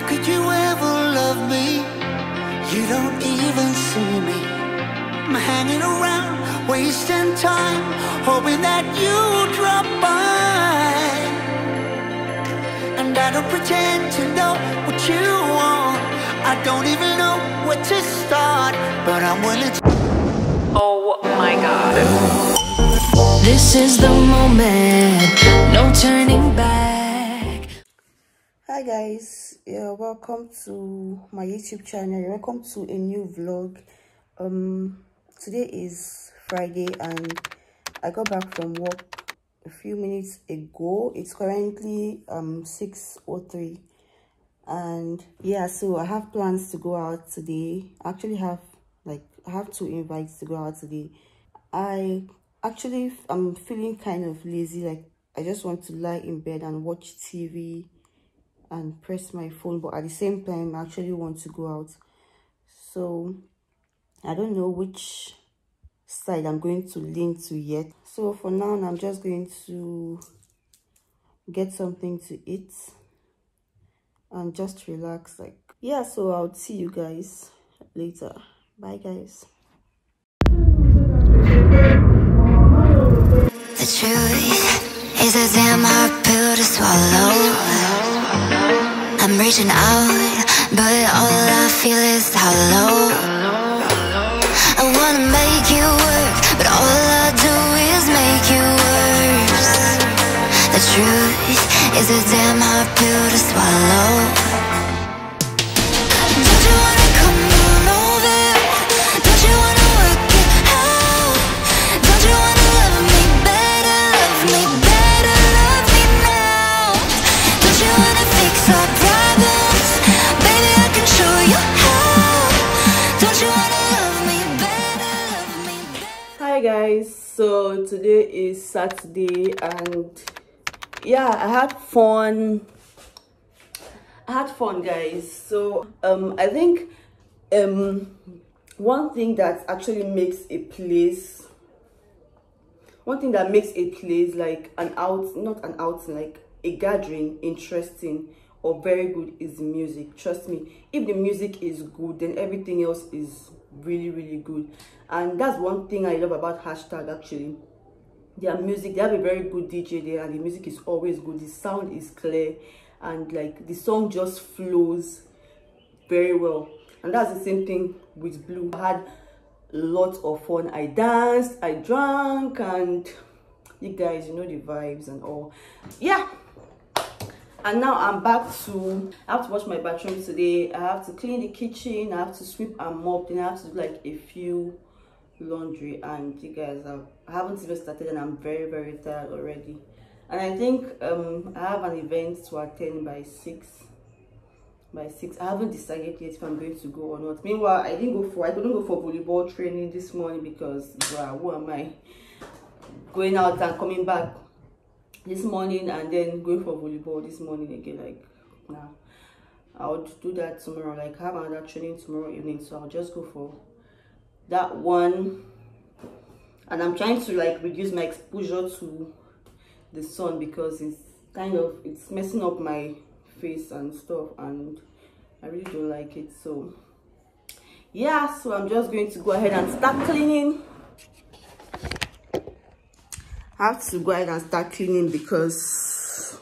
How could you ever love me? You don't even see me. I'm hanging around, wasting time, hoping that you drop by. And I don't pretend to know what you want. I don't even know where to start, but I'm willing to. Oh my god. This is the moment, no turning back. Hi guys, yeah, welcome to my YouTube channel. Welcome to a new vlog. Um, today is Friday and I got back from work a few minutes ago. It's currently um 6:03, and yeah, so I have plans to go out today. I actually have like I have two invites to go out today. I actually I'm feeling kind of lazy. Like I just want to lie in bed and watch TV and press my phone but at the same time I actually want to go out. So I don't know which side I'm going to lean to yet. So for now I'm just going to get something to eat and just relax like yeah so I'll see you guys later. Bye guys. The truth is a damn hard pill to swallow. I'm reaching out, but all I feel is hollow. I wanna make you work, but all I do is make you worse. The truth is a damn hard pill to swallow. So today is saturday and yeah i had fun. I had fun guys. So um i think um one thing that actually makes a place one thing that makes a place like an out not an outing like a gathering interesting or very good is the music. Trust me if the music is good then everything else is really really good. And that's one thing i love about hashtag actually. Their music they have a very good dj there and the music is always good. The sound is clear and like the song just flows very well. And that's the same thing with blue. I had lots of fun. I danced i drank and you guys you know the vibes and all. Yeah and now i'm back to i have to wash my bathroom today. I have to clean the kitchen. I have to sweep and mop. Then i have to do like a few laundry. And you guys have, i haven't even started and i'm very very tired already. And i think um i have an event to attend by six by six. I haven't decided yet if i'm going to go or not. Meanwhile i didn't go for i couldn't go for volleyball training this morning because wow who am i? Going out and coming back this morning and then going for volleyball this morning again like nah. I'll do that tomorrow like have another training tomorrow evening so i'll just go for that one. And i'm trying to like reduce my exposure to the sun because it's kind of it's messing up my face and stuff and i really don't like it so. Yeah so i'm just going to go ahead and start cleaning I have to go ahead and start cleaning because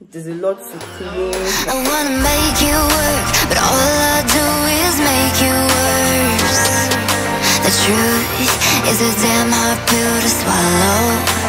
there's a lot to clean. I wanna make you work, but all I do is make you worse. The truth is a damn hard pill to swallow.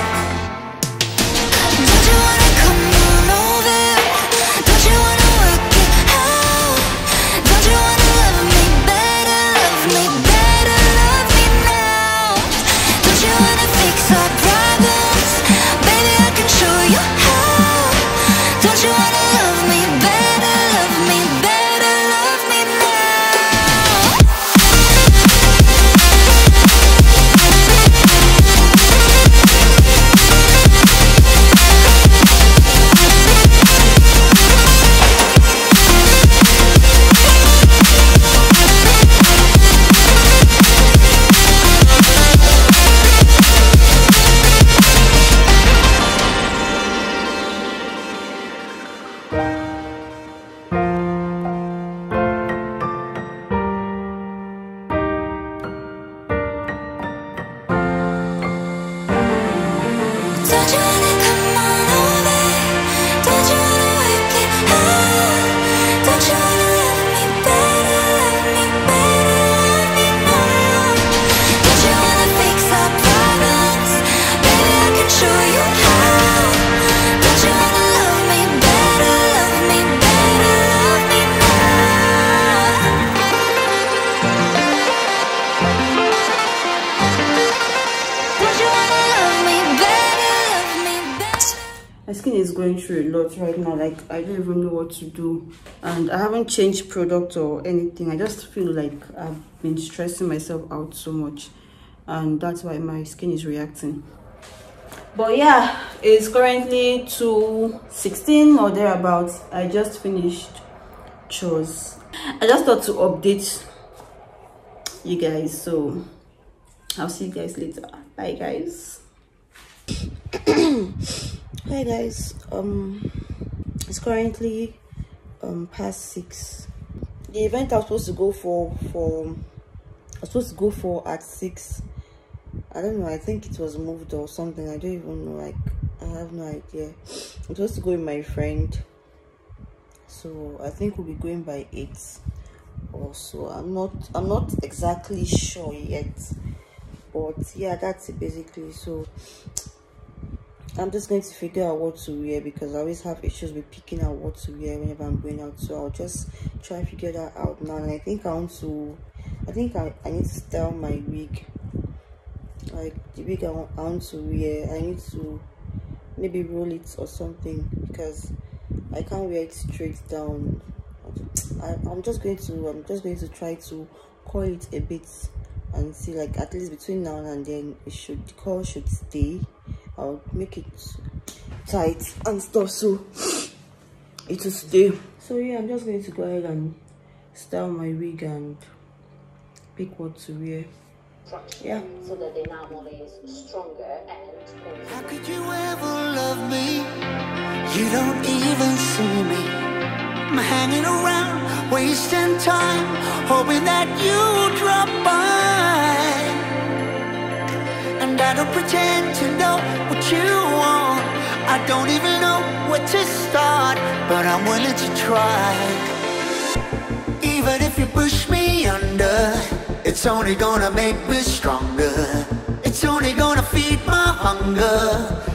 Skin is going through a lot right now like i don't even know what to do. And i haven't changed product or anything. I just feel like i've been stressing myself out so much. And that's why my skin is reacting. But yeah it's currently 2:16 or thereabouts. I just finished chores. I just thought to update you guys so i'll see you guys later. Bye guys hi guys. Um it's currently um past six. The event i was supposed to go for for i was supposed to go for at six. I don't know. I think it was moved or something. I don't even know. Like i have no idea. I'm supposed to go with my friend. So i think we'll be going by eight also i'm not i'm not exactly sure yet. But yeah that's basically. So I'm just going to figure out what to wear because I always have issues with picking out what to wear whenever I'm going out. So I'll just try and figure that out now. And I think I want to, I think I, I need to style my wig. Like the wig I want, I want to wear, I need to maybe roll it or something because I can't wear it straight down. I, I'm just going to, I'm just going to try to coil it a bit and see like at least between now and then it should, the curl should stay I'll make it tight and stuff so it will stay. So yeah, I'm just going to go ahead and style my wig and pick what to wear. Yeah. so that the enamel is stronger and How could you ever love me? You don't even see me. I'm hanging around, wasting time, hoping that you drop by. And I don't pretend to know what you want. I don't even know where to start, but I'm willing to try. Even if you push me under, it's only gonna make me stronger. It's only gonna feed my hunger.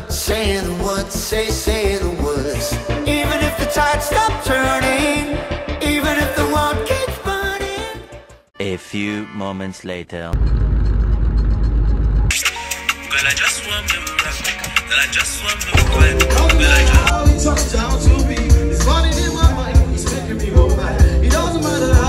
Say the words, say, say the words. Even if the tide stops turning, even if the world keeps burning. A few moments later. Girl, I just want them back. Girl, I just want them back. Girl, I just touchdown to me. It's running in my mind. Matter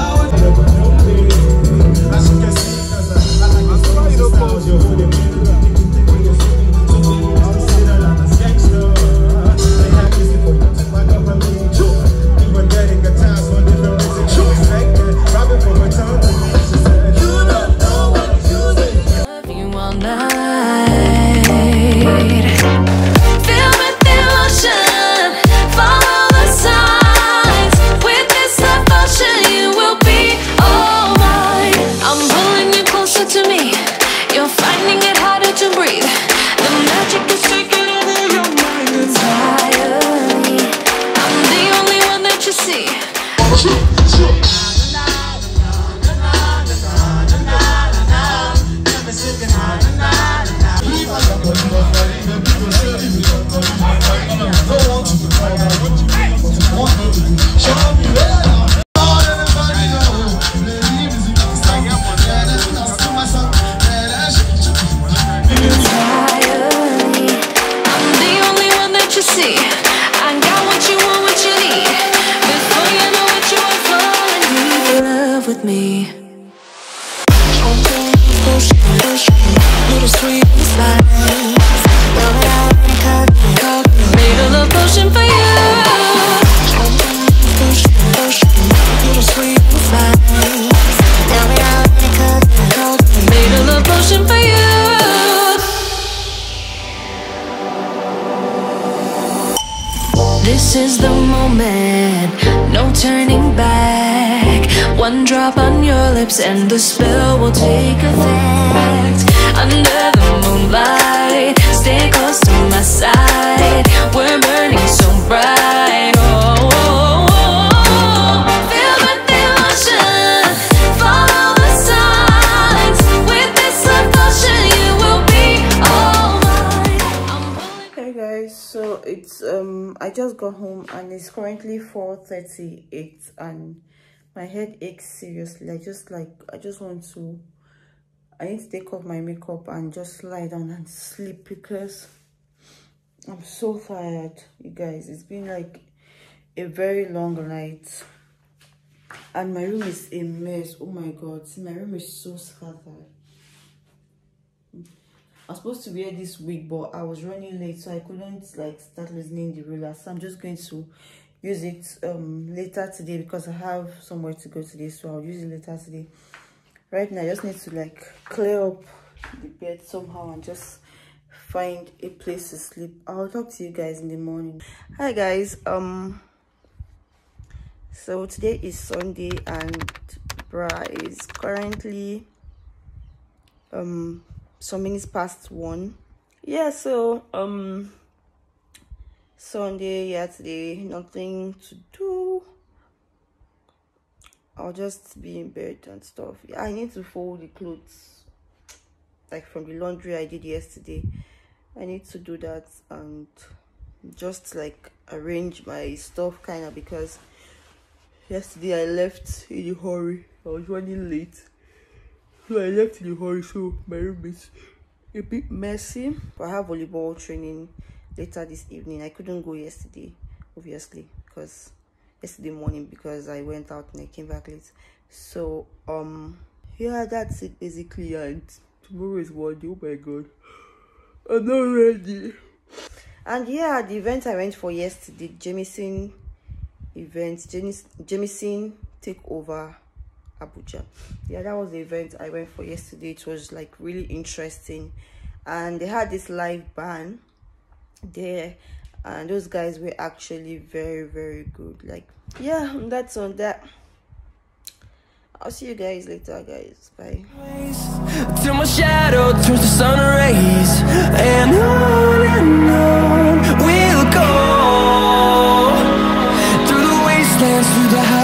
got home and it's currently 4:38 and my head aches seriously. I just like I just want to I need to take off my makeup and just lie down and sleep because I'm so tired, you guys. It's been like a very long night. And my room is a mess. Oh my god. My room is so scattered. I'm supposed to wear this wig, but I was running late, so I couldn't like start listening the ruler. So I'm just going to use it um later today because I have somewhere to go today, so I'll use it later today. Right now, I just need to like clear up the bed somehow and just find a place to sleep. I'll talk to you guys in the morning. Hi guys, um so today is Sunday and bra is currently um some minutes past one. Yeah so um sunday yeah today nothing to do. I'll just be in bed and stuff. Yeah, i need to fold the clothes like from the laundry i did yesterday. I need to do that and just like arrange my stuff kind of because yesterday i left in a hurry. I was running late so I left in a hurry, so my room is a bit messy. But I have volleyball training later this evening. I couldn't go yesterday, obviously, because yesterday morning because I went out and I came back late. So um yeah, that's it basically. And tomorrow is one day. Oh my god, I'm not ready. And yeah, the event I went for yesterday, Jameson event, Jameson takeover Abuja. Yeah, that was the event I went for yesterday. It was like really interesting. And they had this live band there. And those guys were actually very, very good. Like, yeah, that's on that. I'll see you guys later, guys. Bye. Till my shadow turns to sun rays and on and on we'll go through the wastelands, through the